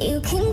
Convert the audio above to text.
You can